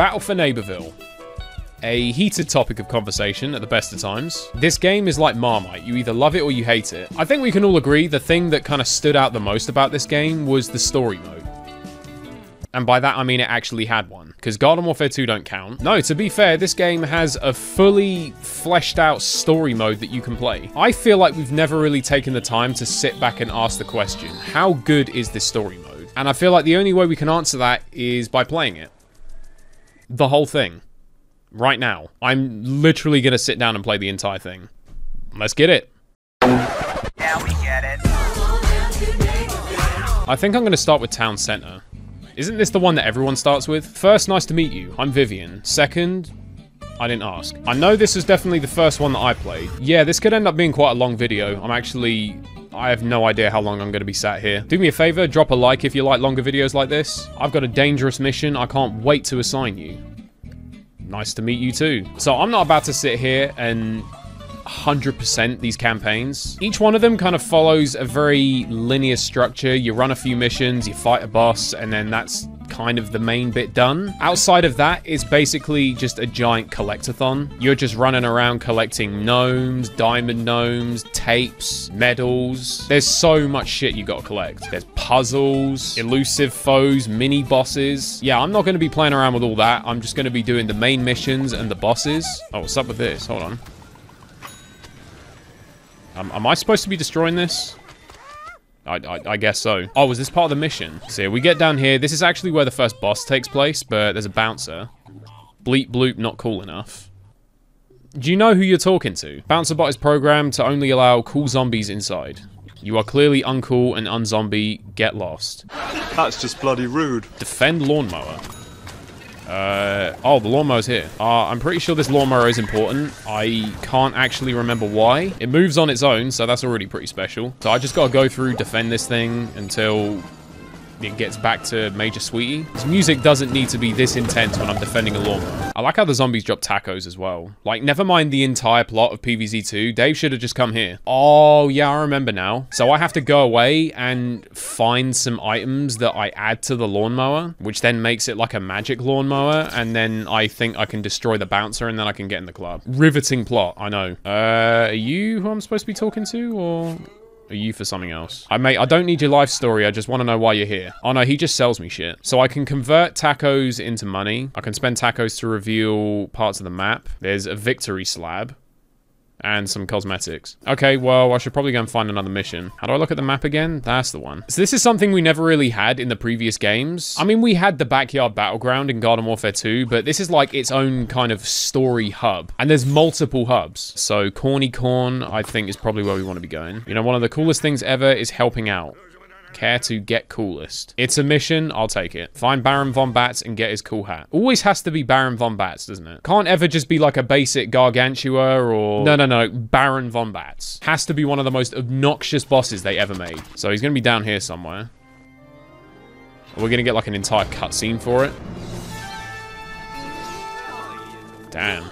Battle for Neighborville. A heated topic of conversation at the best of times. This game is like Marmite. You either love it or you hate it. I think we can all agree the thing that kind of stood out the most about this game was the story mode. And by that, I mean it actually had one. Because Garden Warfare 2 don't count. No, to be fair, this game has a fully fleshed out story mode that you can play. I feel like we've never really taken the time to sit back and ask the question, how good is this story mode? And I feel like the only way we can answer that is by playing it. The whole thing. Right now. I'm literally going to sit down and play the entire thing. Let's get it. Yeah, we get it. I think I'm going to start with Town Center. Isn't this the one that everyone starts with? First, nice to meet you. I'm Vivian. Second, I didn't ask. I know this is definitely the first one that I played. Yeah, this could end up being quite a long video. I'm actually... I have no idea how long I'm going to be sat here. Do me a favor, drop a like if you like longer videos like this. I've got a dangerous mission I can't wait to assign you. Nice to meet you too. So I'm not about to sit here and 100% these campaigns. Each one of them kind of follows a very linear structure. You run a few missions, you fight a boss, and then that's kind of the main bit done. Outside of that, it's basically just a giant collectathon. You're just running around collecting gnomes, diamond gnomes, tapes, medals. There's so much shit you gotta collect. There's puzzles, elusive foes, mini bosses. Yeah, I'm not gonna be playing around with all that. I'm just gonna be doing the main missions and the bosses. Oh, what's up with this? Hold on. Um, am I supposed to be destroying this? I, I, I, guess so. Oh, was this part of the mission? So we get down here. This is actually where the first boss takes place, but there's a bouncer. Bleep bloop, not cool enough. Do you know who you're talking to? Bouncer bot is programmed to only allow cool zombies inside. You are clearly uncool and unzombie. Get lost. That's just bloody rude. Defend lawnmower. Uh, oh, the lawnmower's here. Uh, I'm pretty sure this lawnmower is important. I can't actually remember why. It moves on its own, so that's already pretty special. So I just gotta go through, defend this thing until it gets back to Major Sweetie. This music doesn't need to be this intense when I'm defending a lawn. I like how the zombies drop tacos as well. Like, never mind the entire plot of PVZ2, Dave should have just come here. Oh, yeah, I remember now. So I have to go away and find some items that I add to the lawnmower, which then makes it like a magic lawnmower, and then I think I can destroy the bouncer and then I can get in the club. Riveting plot, I know. Uh, are you who I'm supposed to be talking to, or... Are you for something else? I mate, I don't need your life story. I just want to know why you're here. Oh no, he just sells me shit. So I can convert tacos into money. I can spend tacos to reveal parts of the map. There's a victory slab and some cosmetics. Okay, well, I should probably go and find another mission. How do I look at the map again? That's the one. So this is something we never really had in the previous games. I mean, we had the Backyard Battleground in Garden Warfare 2, but this is like its own kind of story hub. And there's multiple hubs. So Corny Corn, I think, is probably where we want to be going. You know, one of the coolest things ever is helping out. Care to get coolest. It's a mission, I'll take it. Find Baron Von Bats and get his cool hat. Always has to be Baron Von Bats, doesn't it? Can't ever just be like a basic Gargantuar or... No, no, no, Baron Von Bats. Has to be one of the most obnoxious bosses they ever made. So he's gonna be down here somewhere. We're gonna get like an entire cutscene for it. Damn.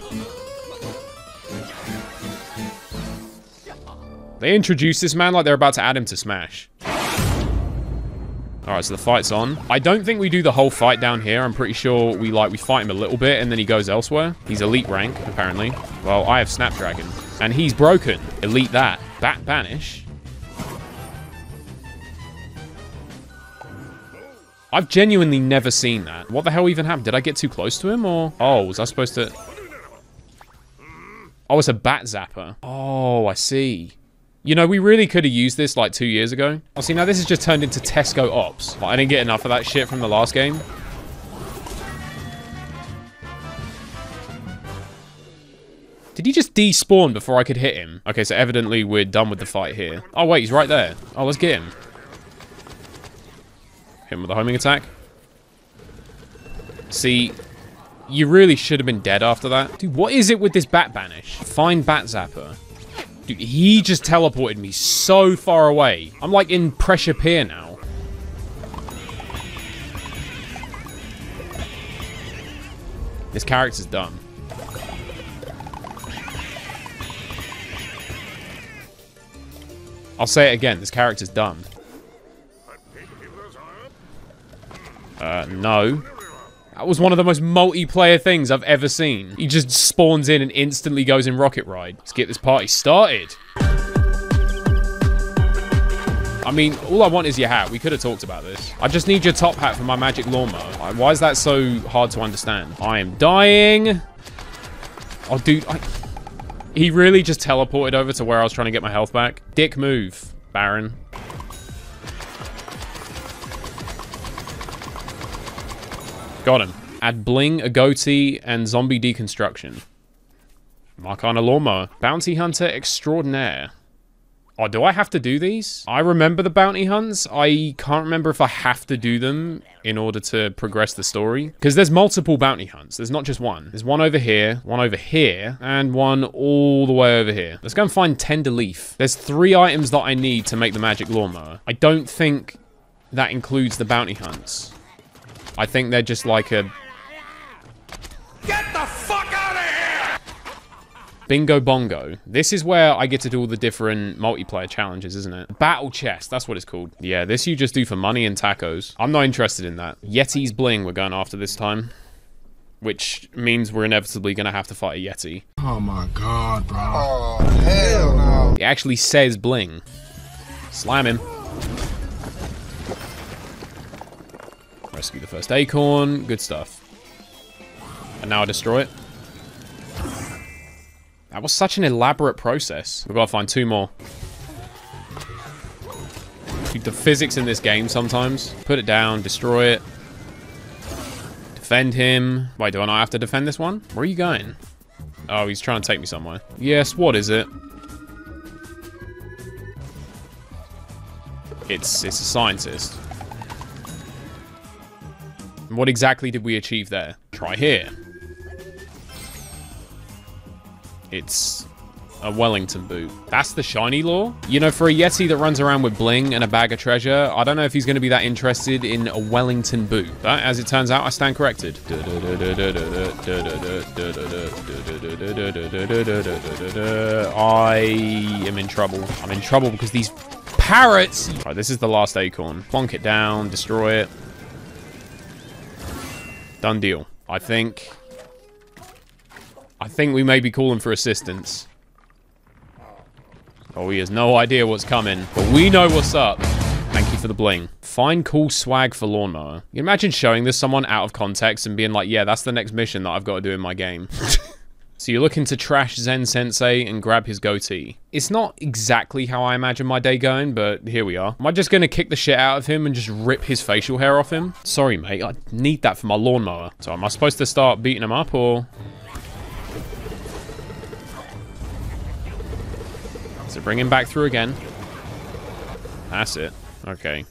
They introduce this man like they're about to add him to Smash. Alright, so the fight's on. I don't think we do the whole fight down here. I'm pretty sure we like we fight him a little bit and then he goes elsewhere. He's elite rank, apparently. Well, I have Snapdragon. And he's broken. Elite that. Bat Banish. I've genuinely never seen that. What the hell even happened? Did I get too close to him or? Oh, was I supposed to? Oh, it's a bat zapper. Oh, I see. You know, we really could have used this like two years ago. Oh, see, now this has just turned into Tesco Ops. Like, I didn't get enough of that shit from the last game. Did he just despawn before I could hit him? Okay, so evidently we're done with the fight here. Oh, wait, he's right there. Oh, let's get him. Hit him with a homing attack. See, you really should have been dead after that. Dude, what is it with this Bat Banish? Find Bat Zapper. Dude, he just teleported me so far away. I'm like in Pressure Pier now. This character's dumb. I'll say it again, this character's dumb. Uh, no. That was one of the most multiplayer things I've ever seen. He just spawns in and instantly goes in Rocket Ride. Let's get this party started. I mean, all I want is your hat. We could have talked about this. I just need your top hat for my magic lawnmower. Why is that so hard to understand? I am dying. Oh, dude. I... He really just teleported over to where I was trying to get my health back. Dick move, Baron. Got him. Add bling, a goatee, and zombie deconstruction. My kind of lawnmower. Bounty hunter extraordinaire. Oh, do I have to do these? I remember the bounty hunts. I can't remember if I have to do them in order to progress the story. Because there's multiple bounty hunts. There's not just one. There's one over here, one over here, and one all the way over here. Let's go and find Tender Leaf. There's three items that I need to make the magic lawnmower. I don't think that includes the bounty hunts. I think they're just like a... Get the fuck out of here! Bingo Bongo. This is where I get to do all the different multiplayer challenges, isn't it? Battle Chest, that's what it's called. Yeah, this you just do for money and tacos. I'm not interested in that. Yeti's Bling we're going after this time. Which means we're inevitably going to have to fight a Yeti. Oh my god, bro. Oh, hell no. It actually says Bling. Slam him. Rescue the first acorn. Good stuff. And now I destroy it. That was such an elaborate process. We've got to find two more. Dude, the physics in this game sometimes. Put it down, destroy it. Defend him. Wait, do I not have to defend this one? Where are you going? Oh, he's trying to take me somewhere. Yes, what is it? It's, it's a scientist. What exactly did we achieve there? Try here. It's a Wellington boot. That's the shiny law? You know, for a Yeti that runs around with bling and a bag of treasure, I don't know if he's going to be that interested in a Wellington boot. But as it turns out, I stand corrected. I am in trouble. I'm in trouble because these parrots... Right, this is the last acorn. Plonk it down, destroy it. Done deal. I think... I think we may be calling for assistance. Oh, he has no idea what's coming, but we know what's up. Thank you for the bling. Find cool swag for lawnmower. You imagine showing this someone out of context and being like, yeah, that's the next mission that I've got to do in my game. so you're looking to trash Zen Sensei and grab his goatee. It's not exactly how I imagine my day going, but here we are. Am I just going to kick the shit out of him and just rip his facial hair off him? Sorry, mate. I need that for my lawnmower. So am I supposed to start beating him up or... So bring him back through again. That's it. Okay.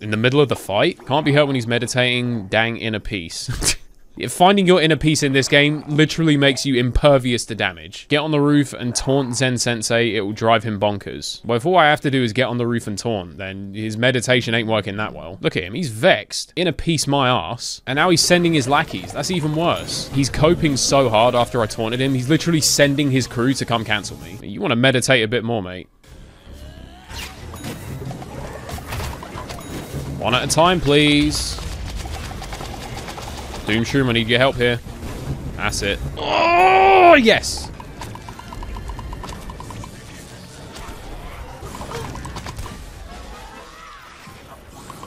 In the middle of the fight? Can't be hurt when he's meditating. Dang inner peace. Finding your inner peace in this game literally makes you impervious to damage. Get on the roof and taunt Zen Sensei, it will drive him bonkers. Well, if all I have to do is get on the roof and taunt, then his meditation ain't working that well. Look at him, he's vexed. Inner peace my ass. And now he's sending his lackeys. That's even worse. He's coping so hard after I taunted him, he's literally sending his crew to come cancel me. You want to meditate a bit more, mate. One at a time, please. Doomshroom, I need your help here. That's it. Oh, yes!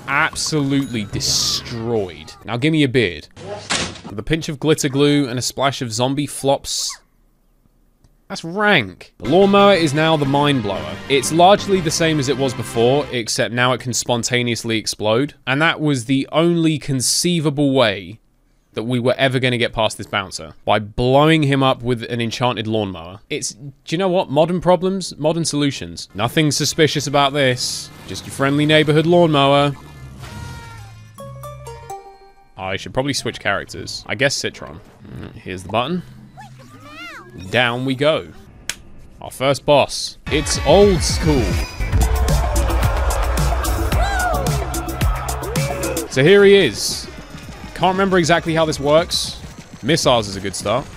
Absolutely destroyed. Now give me a beard. With a pinch of glitter glue and a splash of zombie flops that's rank. The lawnmower is now the mind blower. It's largely the same as it was before, except now it can spontaneously explode. And that was the only conceivable way that we were ever going to get past this bouncer by blowing him up with an enchanted lawnmower. It's, do you know what? Modern problems, modern solutions. Nothing suspicious about this. Just your friendly neighborhood lawnmower. I should probably switch characters. I guess Citron. Mm, here's the button. Down we go. Our first boss. It's old school. So here he is. Can't remember exactly how this works. Missiles is a good start.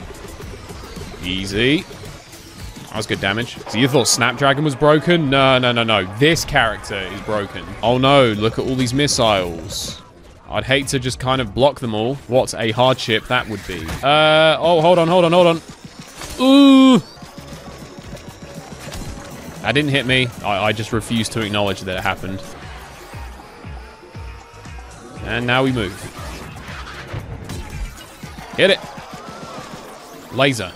Easy. That was good damage. So you thought Snapdragon was broken? No, no, no, no. This character is broken. Oh no, look at all these missiles. I'd hate to just kind of block them all. What a hardship that would be. Uh, oh, hold on, hold on, hold on. Ooh! That didn't hit me. I, I just refuse to acknowledge that it happened. And now we move. Hit it. Laser.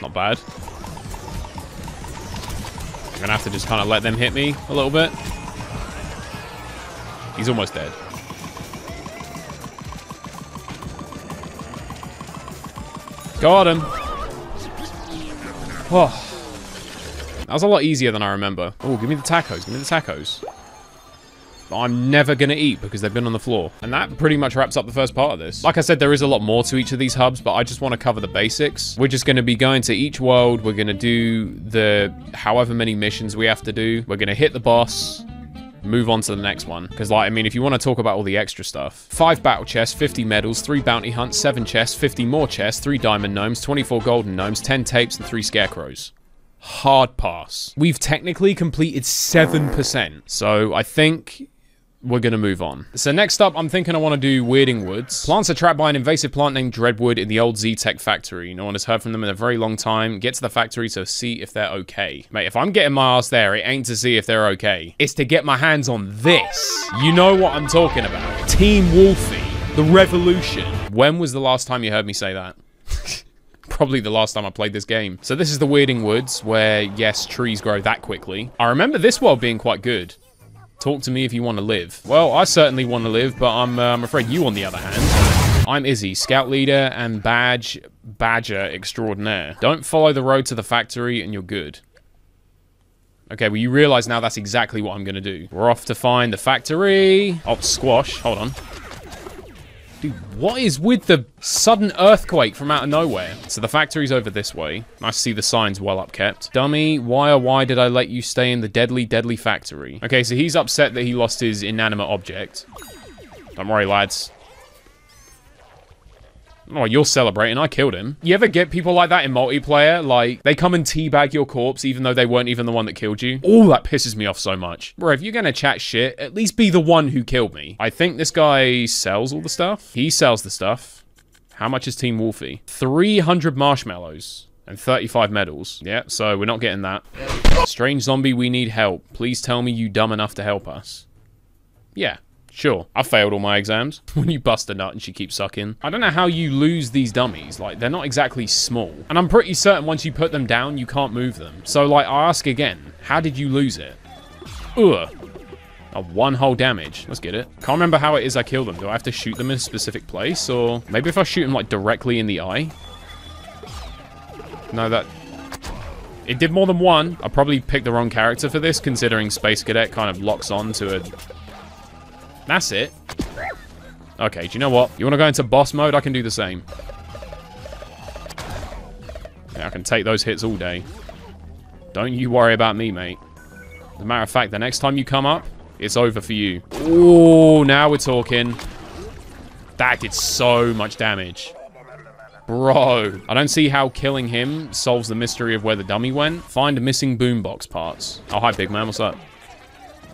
Not bad. I'm gonna have to just kind of let them hit me a little bit. He's almost dead. Got him. Oh. That was a lot easier than I remember. Oh, give me the tacos. Give me the tacos. I'm never going to eat because they've been on the floor. And that pretty much wraps up the first part of this. Like I said, there is a lot more to each of these hubs, but I just want to cover the basics. We're just going to be going to each world. We're going to do the however many missions we have to do. We're going to hit the boss move on to the next one. Because, like, I mean, if you want to talk about all the extra stuff, five battle chests, 50 medals, three bounty hunts, seven chests, 50 more chests, three diamond gnomes, 24 golden gnomes, 10 tapes, and three scarecrows. Hard pass. We've technically completed 7%. So I think we're going to move on. So next up, I'm thinking I want to do Weirding Woods. Plants are trapped by an invasive plant named Dreadwood in the old Z-Tech factory. No one has heard from them in a very long time. Get to the factory to see if they're okay. Mate, if I'm getting my ass there, it ain't to see if they're okay. It's to get my hands on this. You know what I'm talking about. Team Wolfie. The Revolution. When was the last time you heard me say that? probably the last time I played this game. So this is the Weirding Woods, where, yes, trees grow that quickly. I remember this world being quite good. Talk to me if you want to live. Well, I certainly want to live, but I'm, uh, I'm afraid you, on the other hand. I'm Izzy, scout leader and badge badger extraordinaire. Don't follow the road to the factory and you're good. Okay, well, you realize now that's exactly what I'm going to do. We're off to find the factory. Oh, squash. Hold on. Dude, what is with the sudden earthquake from out of nowhere? So the factory's over this way. Nice to see the signs well upkept. Dummy, why or why did I let you stay in the deadly, deadly factory? Okay, so he's upset that he lost his inanimate object. Don't worry, lads. Oh, you're celebrating. I killed him. You ever get people like that in multiplayer? Like, they come and teabag your corpse even though they weren't even the one that killed you? Oh, that pisses me off so much. Bro, if you're gonna chat shit, at least be the one who killed me. I think this guy sells all the stuff. He sells the stuff. How much is Team Wolfie? 300 marshmallows and 35 medals. Yeah, so we're not getting that. Strange zombie, we need help. Please tell me you dumb enough to help us. Yeah, Sure, I failed all my exams. when you bust a nut and she keeps sucking. I don't know how you lose these dummies. Like, they're not exactly small. And I'm pretty certain once you put them down, you can't move them. So, like, I ask again, how did you lose it? Ugh. A one whole damage. Let's get it. Can't remember how it is I kill them. Do I have to shoot them in a specific place? Or maybe if I shoot them, like, directly in the eye? No, that... It did more than one. I probably picked the wrong character for this, considering Space Cadet kind of locks on to a that's it. Okay, do you know what? You want to go into boss mode? I can do the same. Yeah, I can take those hits all day. Don't you worry about me, mate. As a matter of fact, the next time you come up, it's over for you. Oh, now we're talking. That did so much damage. Bro, I don't see how killing him solves the mystery of where the dummy went. Find missing boombox parts. Oh, hi, big man. What's up?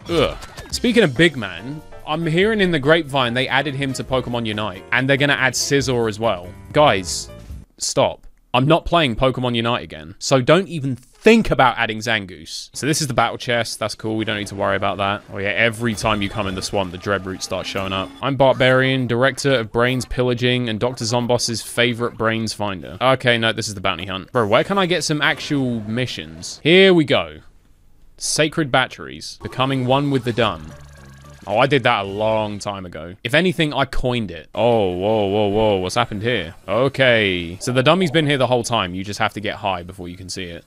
Ugh. Speaking of big man, I'm hearing in the grapevine they added him to Pokemon Unite. And they're going to add Scizor as well. Guys, stop. I'm not playing Pokemon Unite again. So don't even think about adding Zangoose. So this is the battle chest. That's cool. We don't need to worry about that. Oh yeah, every time you come in the swamp, the Dreadroot starts showing up. I'm Barbarian, director of Brains Pillaging and Dr. Zomboss's favorite brains finder. Okay, no, this is the bounty hunt. Bro, where can I get some actual missions? Here we go. Sacred Batteries. Becoming one with the Dun. Oh, I did that a long time ago. If anything, I coined it. Oh, whoa, whoa, whoa. What's happened here? Okay. So the dummy's been here the whole time. You just have to get high before you can see it.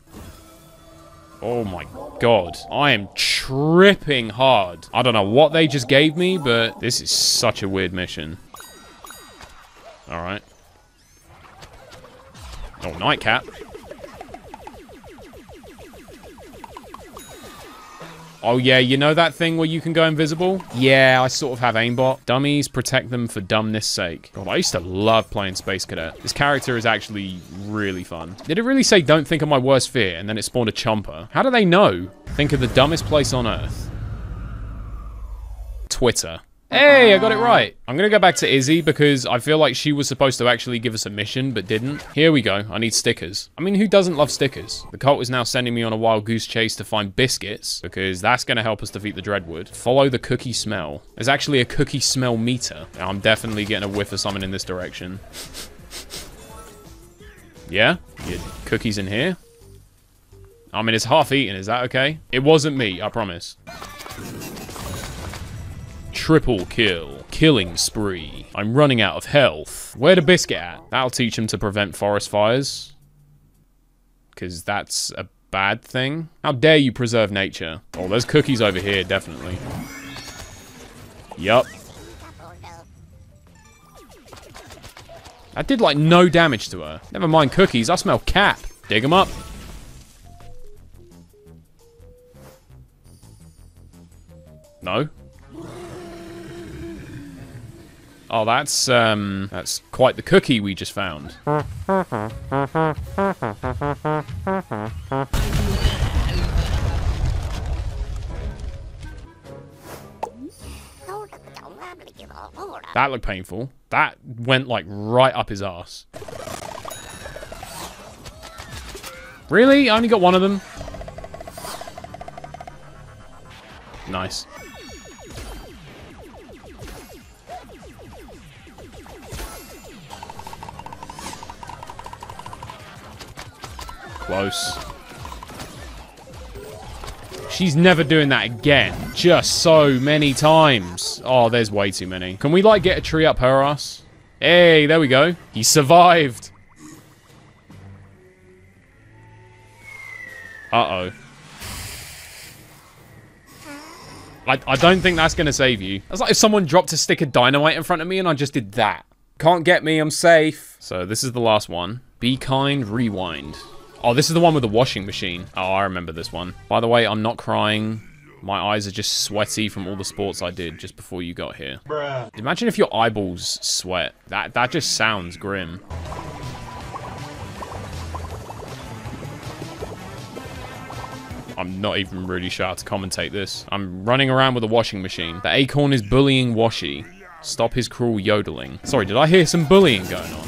Oh my god. I am tripping hard. I don't know what they just gave me, but this is such a weird mission. Alright. Oh, nightcap. Oh, yeah, you know that thing where you can go invisible? Yeah, I sort of have aimbot. Dummies protect them for dumbness sake. God, I used to love playing Space Cadet. This character is actually really fun. Did it really say, don't think of my worst fear, and then it spawned a chomper? How do they know? Think of the dumbest place on Earth. Twitter. Hey, I got it right. I'm gonna go back to Izzy because I feel like she was supposed to actually give us a mission, but didn't. Here we go. I need stickers. I mean, who doesn't love stickers? The cult is now sending me on a wild goose chase to find biscuits because that's gonna help us defeat the Dreadwood. Follow the cookie smell. There's actually a cookie smell meter. I'm definitely getting a whiff of something in this direction. yeah? Your cookies in here? I mean, it's half eaten. Is that okay? It wasn't me, I promise. Triple kill. Killing spree. I'm running out of health. Where the biscuit at? That'll teach him to prevent forest fires. Because that's a bad thing. How dare you preserve nature? Oh, there's cookies over here, definitely. Yup. That did, like, no damage to her. Never mind cookies, I smell cap. Dig them up. No? Oh, that's, um, that's quite the cookie we just found. That looked painful. That went, like, right up his ass. Really? I only got one of them? Nice. Close. She's never doing that again. Just so many times. Oh, there's way too many. Can we, like, get a tree up her ass? Hey, there we go. He survived. Uh-oh. I, I don't think that's going to save you. That's like if someone dropped a stick of dynamite in front of me and I just did that. Can't get me, I'm safe. So this is the last one. Be kind, rewind. Oh, this is the one with the washing machine. Oh, I remember this one. By the way, I'm not crying. My eyes are just sweaty from all the sports I did just before you got here. Bruh. Imagine if your eyeballs sweat. That that just sounds grim. I'm not even really sure how to commentate this. I'm running around with a washing machine. The acorn is bullying Washi. Stop his cruel yodeling. Sorry, did I hear some bullying going on?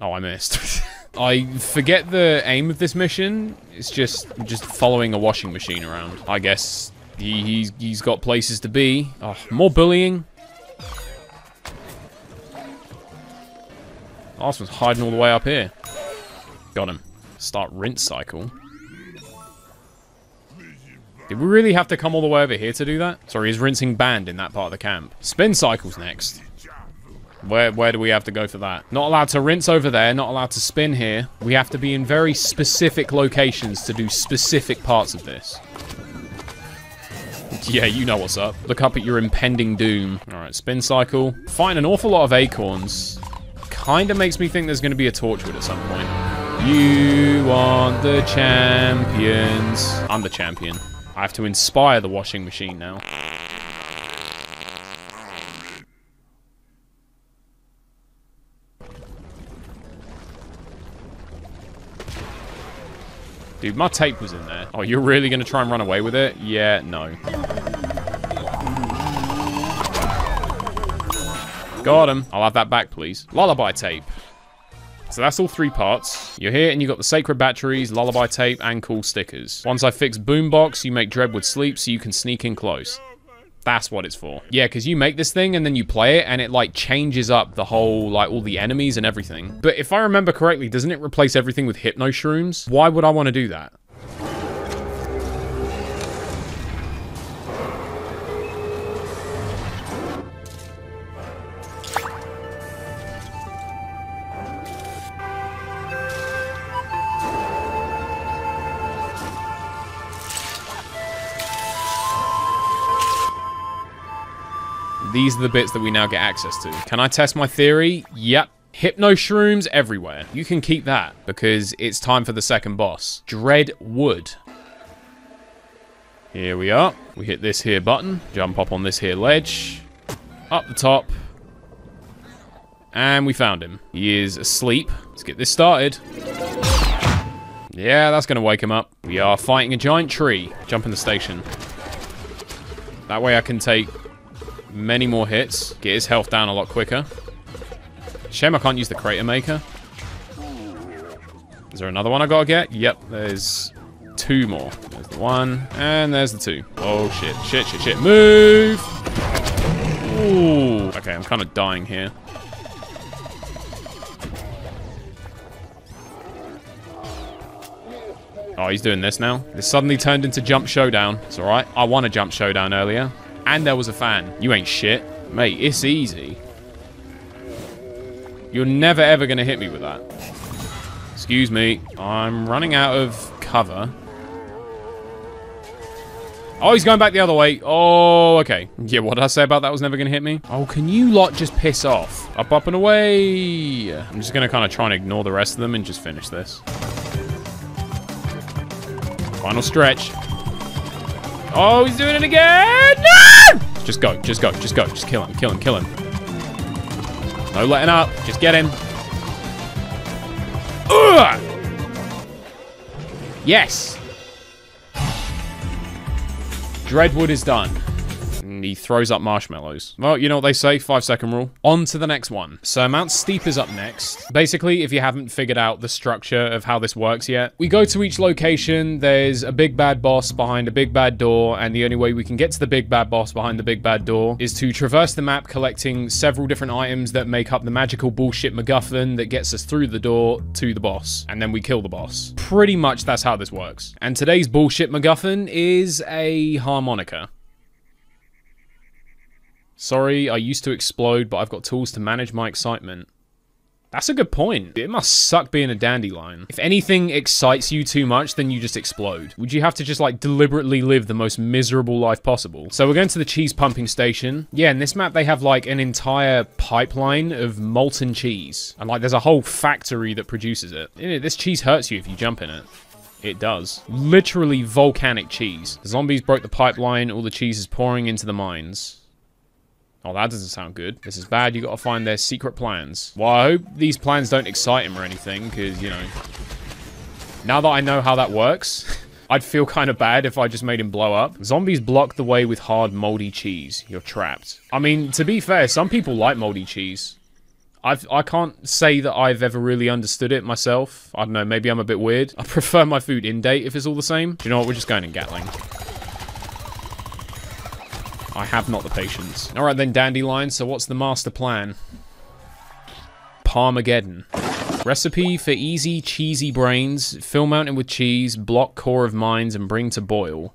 Oh, I missed. I forget the aim of this mission. It's just just following a washing machine around. I guess he, he's, he's got places to be. Oh, more bullying. Last one's hiding all the way up here. Got him. Start rinse cycle. Did we really have to come all the way over here to do that? Sorry, is rinsing banned in that part of the camp? Spin cycle's next. Where, where do we have to go for that? Not allowed to rinse over there, not allowed to spin here. We have to be in very specific locations to do specific parts of this. Yeah, you know what's up. Look up at your impending doom. All right, spin cycle. Find an awful lot of acorns. Kind of makes me think there's going to be a Torchwood at some point. You want the champions. I'm the champion. I have to inspire the washing machine now. Dude, my tape was in there. Oh, you're really going to try and run away with it? Yeah, no. Got him. I'll have that back, please. Lullaby tape. So that's all three parts. You're here and you've got the sacred batteries, lullaby tape, and cool stickers. Once I fix boombox, you make Dreadwood sleep so you can sneak in close. That's what it's for. Yeah, because you make this thing and then you play it and it like changes up the whole, like all the enemies and everything. But if I remember correctly, doesn't it replace everything with hypno shrooms? Why would I want to do that? These are the bits that we now get access to. Can I test my theory? Yep. Hypno shrooms everywhere. You can keep that because it's time for the second boss. Dreadwood. Here we are. We hit this here button. Jump up on this here ledge. Up the top. And we found him. He is asleep. Let's get this started. Yeah, that's going to wake him up. We are fighting a giant tree. Jump in the station. That way I can take many more hits. Get his health down a lot quicker. Shame I can't use the crater maker. Is there another one I gotta get? Yep, there's two more. There's the one, and there's the two. Oh shit, shit, shit, shit. Move! Ooh. Okay, I'm kind of dying here. Oh, he's doing this now. This suddenly turned into Jump Showdown. It's alright. I won a Jump Showdown earlier. And there was a fan. You ain't shit. Mate, it's easy. You're never ever going to hit me with that. Excuse me. I'm running out of cover. Oh, he's going back the other way. Oh, okay. Yeah, what did I say about that was never going to hit me? Oh, can you lot just piss off? Up, up, and away. I'm just going to kind of try and ignore the rest of them and just finish this. Final stretch. Oh, he's doing it again! No! Just go, just go, just go. Just kill him, kill him, kill him. No letting up. Just get him. Ugh! Yes. Dreadwood is done. And he throws up marshmallows. Well, you know what they say, five second rule. On to the next one. So Mount Steep is up next. Basically, if you haven't figured out the structure of how this works yet, we go to each location, there's a big bad boss behind a big bad door, and the only way we can get to the big bad boss behind the big bad door is to traverse the map collecting several different items that make up the magical bullshit MacGuffin that gets us through the door to the boss, and then we kill the boss. Pretty much that's how this works. And today's bullshit MacGuffin is a harmonica. Sorry, I used to explode, but I've got tools to manage my excitement. That's a good point. It must suck being a dandelion. If anything excites you too much, then you just explode. Would you have to just like deliberately live the most miserable life possible? So we're going to the cheese pumping station. Yeah, in this map they have like an entire pipeline of molten cheese. And like there's a whole factory that produces it. This cheese hurts you if you jump in it. It does. Literally volcanic cheese. The zombies broke the pipeline, all the cheese is pouring into the mines. Oh, that doesn't sound good. This is bad. You got to find their secret plans. Well, I hope these plans don't excite him or anything, because, you know... Now that I know how that works, I'd feel kind of bad if I just made him blow up. Zombies block the way with hard, moldy cheese. You're trapped. I mean, to be fair, some people like moldy cheese. I've, I can't say that I've ever really understood it myself. I don't know, maybe I'm a bit weird. I prefer my food in date if it's all the same. Do you know what? We're just going in Gatling. I have not the patience. All right then, Dandelion, so what's the master plan? Parmageddon. Recipe for easy, cheesy brains. Fill mountain with cheese, block core of mines, and bring to boil.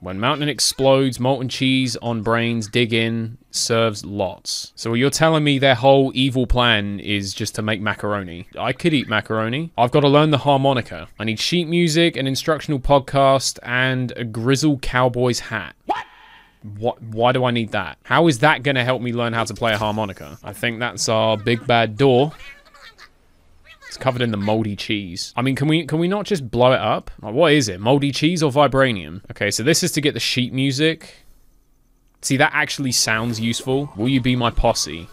When mountain explodes, molten cheese on brains, dig in, serves lots. So you're telling me their whole evil plan is just to make macaroni. I could eat macaroni. I've got to learn the harmonica. I need sheet music, an instructional podcast, and a grizzle cowboy's hat. What? What? Why do I need that? How is that going to help me learn how to play a harmonica? I think that's our big bad door. It's covered in the moldy cheese. I mean, can we can we not just blow it up? Like, what is it? Moldy cheese or vibranium? Okay, so this is to get the sheet music. See, that actually sounds useful. Will you be my posse?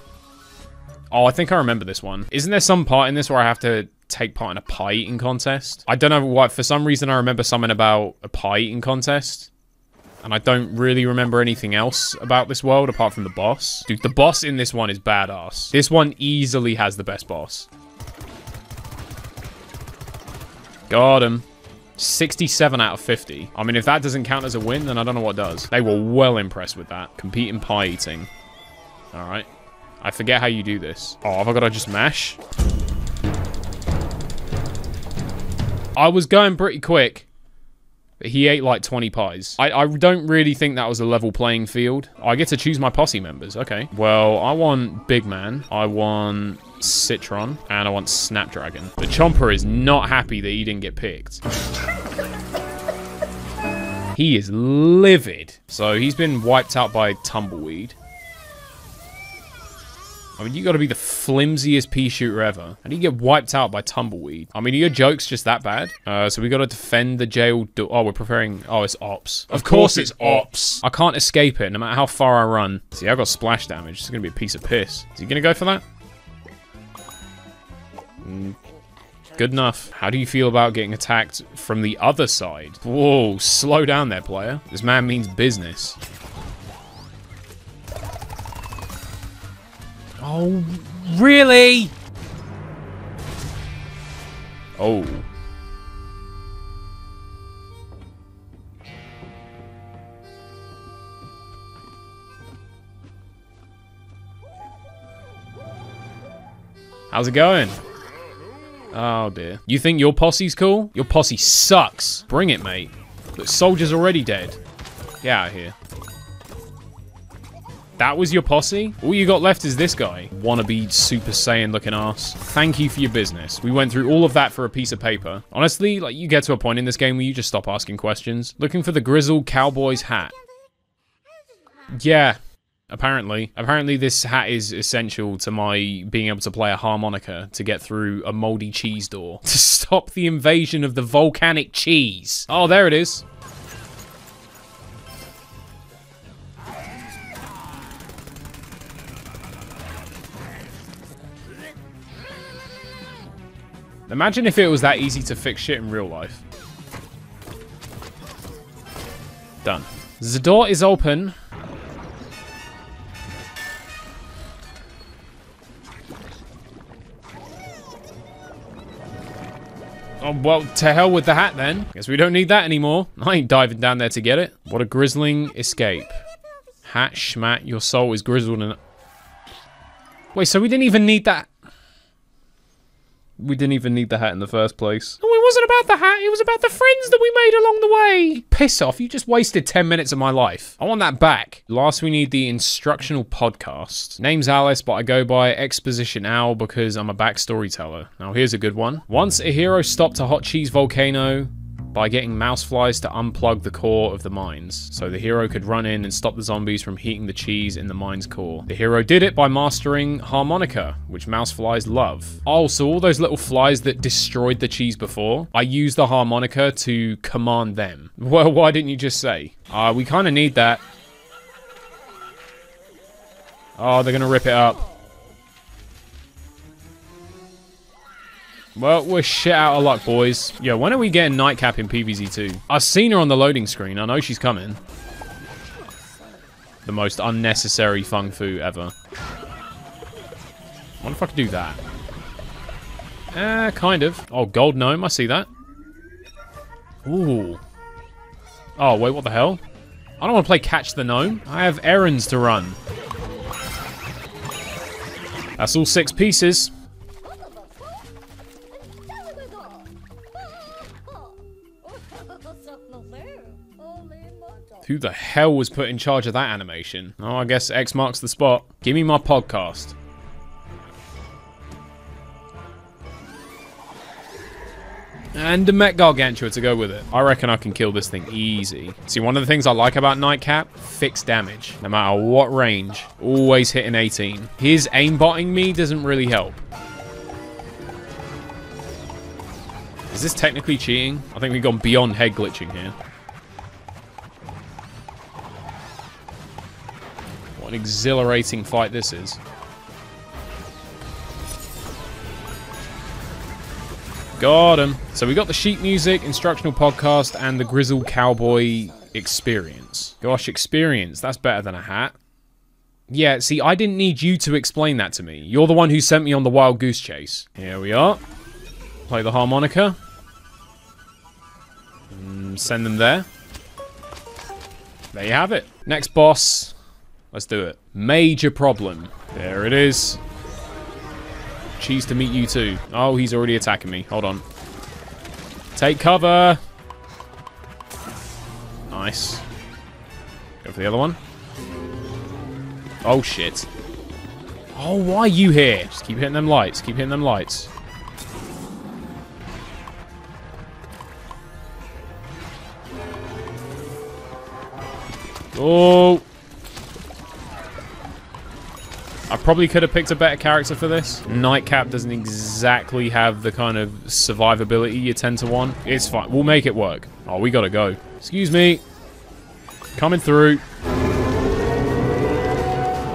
Oh, I think I remember this one. Isn't there some part in this where I have to take part in a pie eating contest? I don't know why. For some reason, I remember something about a pie eating contest. And I don't really remember anything else about this world apart from the boss. Dude, the boss in this one is badass. This one easily has the best boss. Got him. 67 out of 50. I mean, if that doesn't count as a win, then I don't know what does. They were well impressed with that. Compete in pie eating. All right. I forget how you do this. Oh, have I got to just mash? I was going pretty quick. He ate like 20 pies. I, I don't really think that was a level playing field. I get to choose my posse members. Okay. Well, I want Big Man. I want Citron. And I want Snapdragon. The Chomper is not happy that he didn't get picked. He is livid. So he's been wiped out by Tumbleweed. I mean, you got to be the flimsiest pea shooter ever. How do you get wiped out by tumbleweed? I mean, are your jokes just that bad? Uh, so we got to defend the jail door. Oh, we're preparing. Oh, it's ops. Of, course, it's ops. I can't escape it no matter how far I run. See, I got splash damage. It's going to be a piece of piss. Is he going to go for that? Mm, Good enough. How do you feel about getting attacked from the other side? Whoa, slow down there, player. This man means business. Oh, really? Oh. How's it going? Oh dear. You think your posse's cool? Your posse sucks. Bring it, mate. The soldier's already dead. Get out of here. That was your posse? All you got left is this guy. Wannabe Super Saiyan looking ass. Thank you for your business. We went through all of that for a piece of paper. Honestly, like you get to a point in this game where you just stop asking questions. Looking for the grizzled cowboy's hat. Yeah, Apparently. Apparently this hat is essential to my being able to play a harmonica to get through a moldy cheese door. To stop the invasion of the volcanic cheese. Oh, there it is. Imagine if it was that easy to fix shit in real life. Done. The door is open. Oh, well, to hell with the hat then. Guess we don't need that anymore. I ain't diving down there to get it. What a grizzling escape. Hat schmat, your soul is grizzled and... Wait, so we didn't even need that... We didn't even need the hat in the first place. No, it wasn't about the hat. It was about the friends that we made along the way. Piss off. You just wasted 10 minutes of my life. I want that back. Last, we need the instructional podcast. Name's Alice, but I go by Exposition Owl because I'm a backstory teller. Now, here's a good one. Once a hero stopped a hot cheese volcano by getting mouse flies to unplug the core of the mines, so the hero could run in and stop the zombies from heating the cheese in the mine's core. The hero did it by mastering harmonica, which mouse flies love. Oh, so all those little flies that destroyed the cheese before, I used the harmonica to command them. Well, why didn't you just say? Uh, we kind of need that. Oh, they're gonna rip it up. Well, we're shit out of luck, boys. Yo, when are we getting Nightcap in PvZ2? I've seen her on the loading screen. I know she's coming. The most unnecessary Fung Fu ever. What if I could do that? Uh, kind of. Oh, Gold Gnome, I see that. Ooh. Oh, wait, what the hell? I don't want to play Catch the Gnome. I have errands to run. That's all six pieces. Who the hell was put in charge of that animation? Oh, I guess X marks the spot. Give me my podcast. And a Met Gargantuar to go with it. I reckon I can kill this thing easy. See, one of the things I like about Nightcap, fixed damage. No matter what range, always hitting 18. His aimbotting me doesn't really help. Is this technically cheating? I think we've gone beyond head glitching here. What an exhilarating fight this is. Got him. So we got the sheet music, instructional podcast, and the Grizzle Cowboy experience. Gosh, experience. That's better than a hat. Yeah, see, I didn't need you to explain that to me. You're the one who sent me on the wild goose chase. Here we are. Play the harmonica. Mm, send them there. There you have it. Next boss. Let's do it. Major problem. There it is. Cheese to meet you too. Oh, he's already attacking me. Hold on. Take cover. Nice. Go for the other one. Oh, shit. Oh, why are you here? Just keep hitting them lights. Keep hitting them lights. Oh. Probably could have picked a better character for this. Nightcap doesn't exactly have the kind of survivability you tend to want. It's fine. We'll make it work. Oh, we gotta go. Excuse me. Coming through.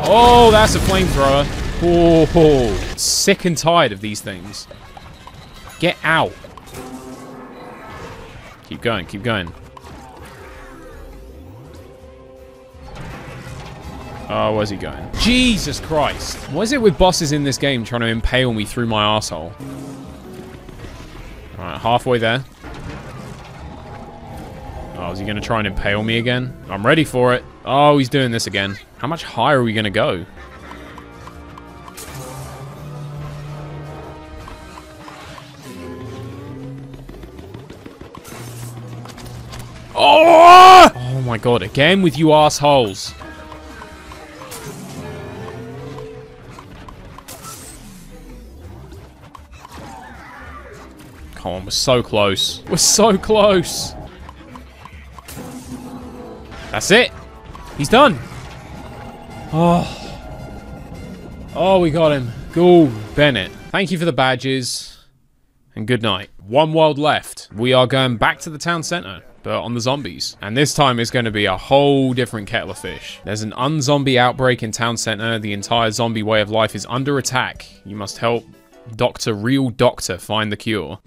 Oh, that's a flamethrower. Oh, sick and tired of these things. Get out. Keep going, keep going. Oh, where's he going? Jesus Christ. What is it with bosses in this game trying to impale me through my asshole? Alright, halfway there. Oh, is he going to try and impale me again? I'm ready for it. Oh, he's doing this again. How much higher are we going to go? Oh! Oh my god, again with you assholes. Come on, we're so close. We're so close. That's it. He's done. Oh. Oh, we got him. Go, Bennett. Thank you for the badges. And good night. One world left. We are going back to the town centre, but on the zombies. And this time it's going to be a whole different kettle of fish. There's an unzombie outbreak in town centre. The entire zombie way of life is under attack. You must help Dr. Real Doctor find the cure.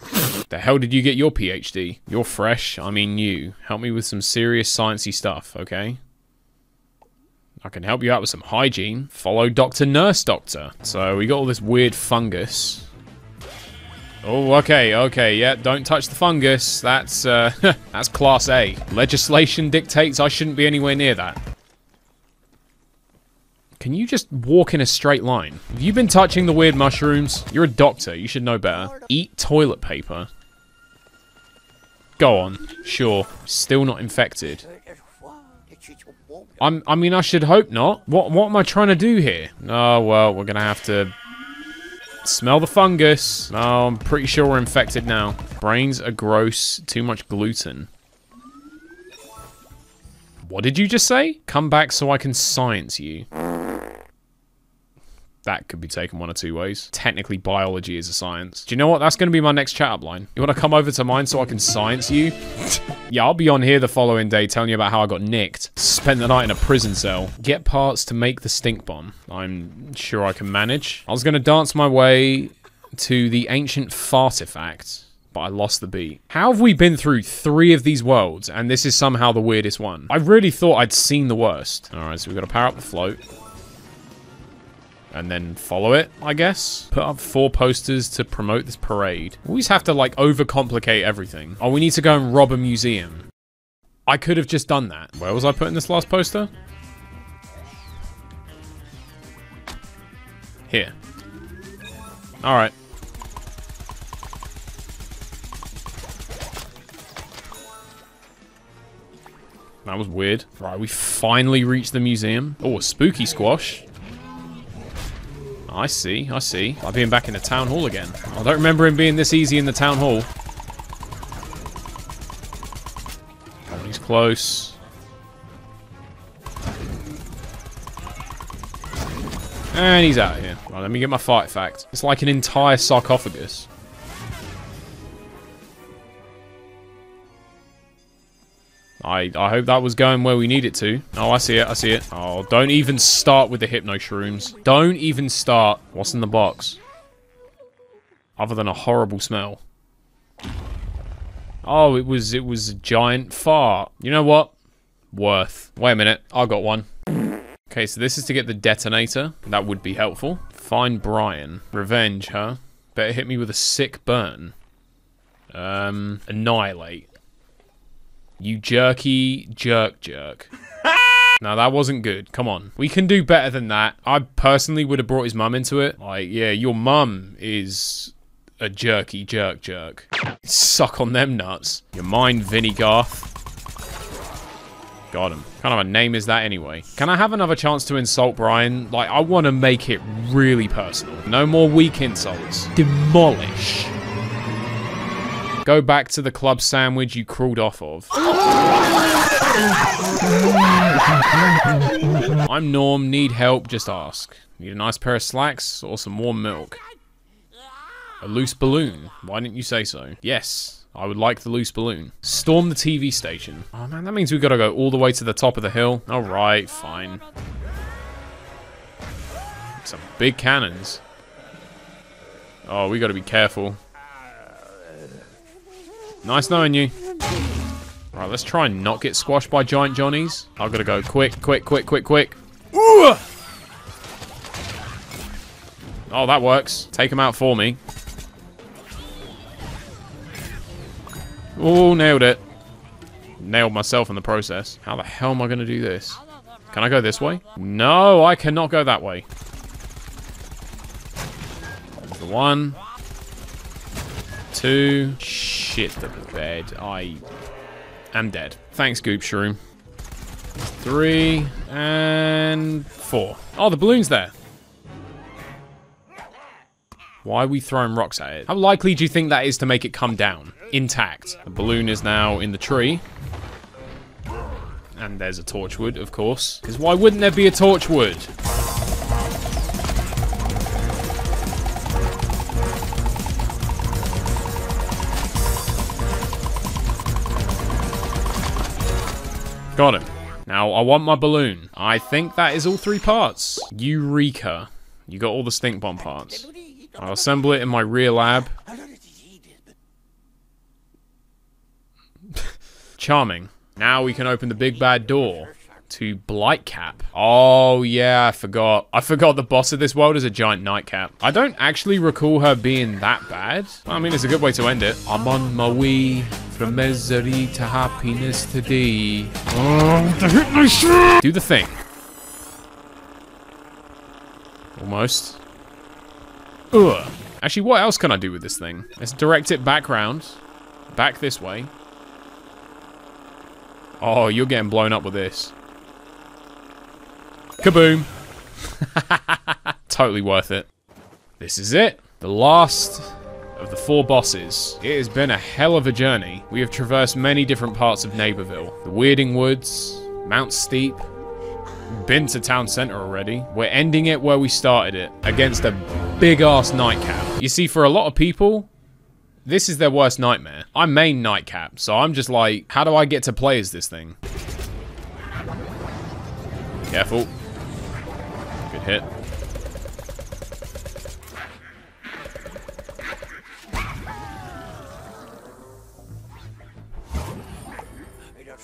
the hell did you get your PhD? You're fresh, I mean new. Help me with some serious sciencey stuff, okay? I can help you out with some hygiene. Follow Dr. Nurse Doctor. So we got all this weird fungus. Oh, okay, okay, yeah, don't touch the fungus. That's, uh, that's class A. Legislation dictates I shouldn't be anywhere near that. Can you just walk in a straight line? Have you been touching the weird mushrooms? You're a doctor. You should know better. Eat toilet paper. Go on. Sure. Still not infected. I'm, I mean, I should hope not. What, what am I trying to do here? Oh, well, we're going to have to smell the fungus. Oh, I'm pretty sure we're infected now. Brains are gross. Too much gluten. What did you just say? Come back so I can science you. That could be taken one or two ways. Technically, biology is a science. Do you know what? That's going to be my next chat up line. You want to come over to mine so I can science you? yeah, I'll be on here the following day telling you about how I got nicked. Spent the night in a prison cell. Get parts to make the stink bomb. I'm sure I can manage. I was going to dance my way to the ancient fartifact but I lost the beat. How have we been through three of these worlds, and this is somehow the weirdest one? I really thought I'd seen the worst. Alright, so we've got to power up the float. And then follow it, I guess. Put up four posters to promote this parade. We always have to, like, overcomplicate everything. Oh, we need to go and rob a museum. I could have just done that. Where was I putting this last poster? Here. Alright. That was weird. Right, we finally reached the museum. Oh, a spooky squash. I see, I see. Like being back in the town hall again. I don't remember him being this easy in the town hall. Oh, he's close. And he's out here. Right, let me get my fartifact. It's like an entire sarcophagus. I, I hope that was going where we need it to. Oh, I see it. I see it. Oh, don't even start with the Hypno Shrooms. Don't even start. What's in the box? Other than a horrible smell. Oh, it was it was a giant fart. You know what? Worth. Wait a minute. I got one. Okay, so this is to get the detonator. That would be helpful. Find Brian. Revenge, huh? Better hit me with a sick burn. Um, annihilate. You jerky jerk jerk. now that wasn't good. Come on. We can do better than that. I personally would have brought his mum into it. Like, yeah, your mum is a jerky jerk jerk. Suck on them nuts. Your mind, Vinny Garth. Got him. Kind of a name is that anyway? Can I have another chance to insult Brian? Like, I want to make it really personal. No more weak insults. Demolish. Go back to the club sandwich you crawled off of. I'm Norm, need help, just ask. Need a nice pair of slacks or some warm milk. A loose balloon. Why didn't you say so? Yes, I would like the loose balloon. Storm the TV station. Oh man, that means we gotta go all the way to the top of the hill. Alright, fine. Some big cannons. Oh, we gotta be careful. Nice knowing you. Right, let's try and not get squashed by giant johnnies. I've gotta go quick, quick, quick, quick, quick. Ooh! Oh, that works. Take him out for me. Oh, nailed it. Nailed myself in the process. How the hell am I going to do this? Can I go this way? No, I cannot go that way. The one. Two. Shit the bed. I am dead. Thanks, Goop Shroom. Three. And four. Oh, the balloon's there. Why are we throwing rocks at it? How likely do you think that is to make it come down? Intact. The balloon is now in the tree. And there's a torchwood, of course. Because why wouldn't there be a torchwood? Got him. Now, I want my balloon. I think that is all three parts. Eureka. You got all the stink bomb parts. I'll assemble it in my rear lab. Charming. Now we can open the big bad door to Blightcap. Oh, yeah, I forgot. I forgot the boss of this world is a giant nightcap. I don't actually recall her being that bad. I mean, it's a good way to end it. I'm on my way from misery to happiness today. Oh, Do the thing. Almost. Ugh. Actually, what else can I do with this thing? Let's direct it back round. Back this way. Oh, you're getting blown up with this. Kaboom. totally worth it. This is it. The last of the four bosses. It has been a hell of a journey. We have traversed many different parts of Neighborville. The Weirding Woods, Mount Steep, been to town center already. We're ending it where we started it, against a big-ass nightcap. You see, for a lot of people, this is their worst nightmare. I'm main nightcap, so I'm just like, how do I get to play as this thing? Careful. Hit.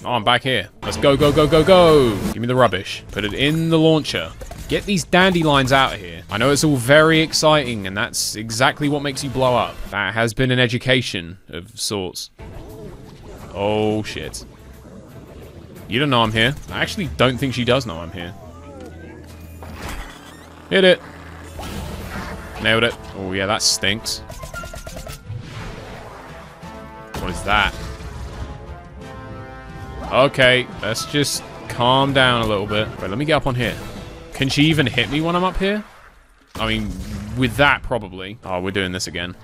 Oh, I'm back here. Let's go, go, go, go, go. Give me the rubbish. Put it in the launcher. Get these dandelions out of here. I know it's all very exciting, and that's exactly what makes you blow up. That has been an education of sorts. Oh, shit. You don't know I'm here. I actually don't think she does know I'm here. Hit it. Nailed it. Oh, yeah, that stinks. What is that? Okay, let's just calm down a little bit. Right, let me get up on here. Can she even hit me when I'm up here? I mean, with that, probably. Oh, we're doing this again.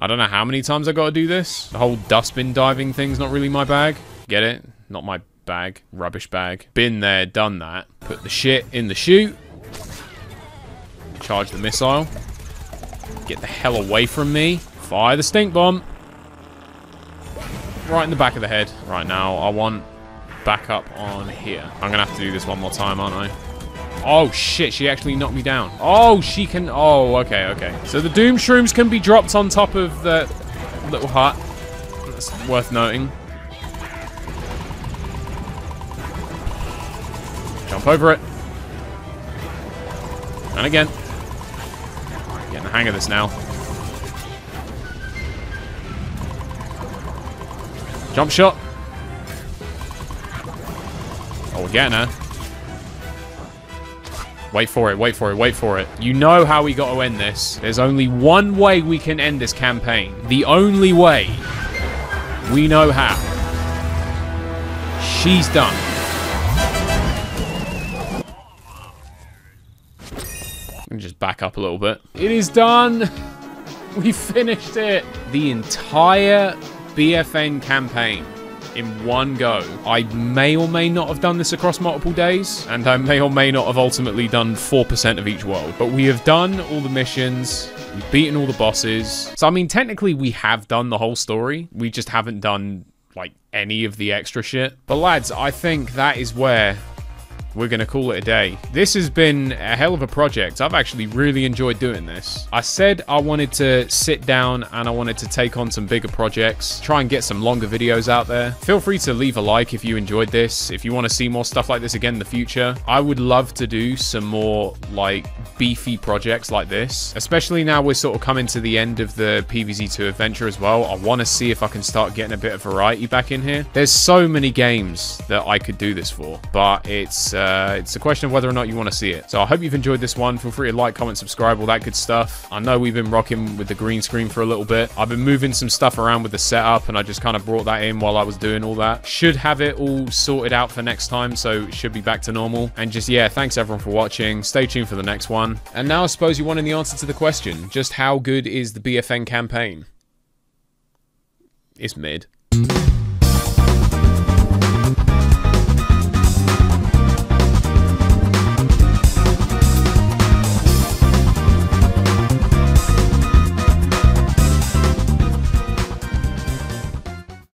I don't know how many times I got to do this. The whole dustbin diving thing's not really my bag. Get it? Not my bag. Rubbish bag. Been there, done that. Put the shit in the chute. Charge the missile. Get the hell away from me. Fire the stink bomb. Right in the back of the head. Right now, I want backup on here. I'm going to have to do this one more time, aren't I? Oh, shit. She actually knocked me down. Oh, she can... Oh, okay, okay. So the Doom Shrooms can be dropped on top of the little hut. That's worth noting. Jump over it. And again. Getting the hang of this now. Jump shot. Oh, we're getting her. Wait for it, wait for it, wait for it. You know how we got to end this. There's only one way we can end this campaign. The only way. We know how. She's done. Back up a little bit. It is done. We finished it. The entire BFN campaign. in one go. I may or may not have done this across multiple days, and I may or may not have ultimately done 4% of each world. But we have done all the missions, we've beaten all the bosses. So, I mean, technically, we have done the whole story. We just haven't done, like, any of the extra shit. But, lads, I think that is where we're going to call it a day. This has been a hell of a project. I've actually really enjoyed doing this. I said I wanted to sit down and I wanted to take on some bigger projects, try and get some longer videos out there. Feel free to leave a like if you enjoyed this. If you want to see more stuff like this again in the future, I would love to do some more like beefy projects like this, especially now we're sort of coming to the end of the PVZ2 adventure as well. I want to see if I can start getting a bit of variety back in here. There's so many games that I could do this for, but it's uh, Uh, it's a question of whether or not you want to see it. So I hope you've enjoyed this one. Feel free to like, comment, subscribe, all that good stuff. I know we've been rocking with the green screen for a little bit. I've been moving some stuff around with the setup, and I just kind of brought that in while I was doing all that. Should have it all sorted out for next time, so it should be back to normal. And just, yeah, thanks everyone for watching. Stay tuned for the next one. And now I suppose you wanted the answer to the question. Just how good is the BFN campaign? It's mid.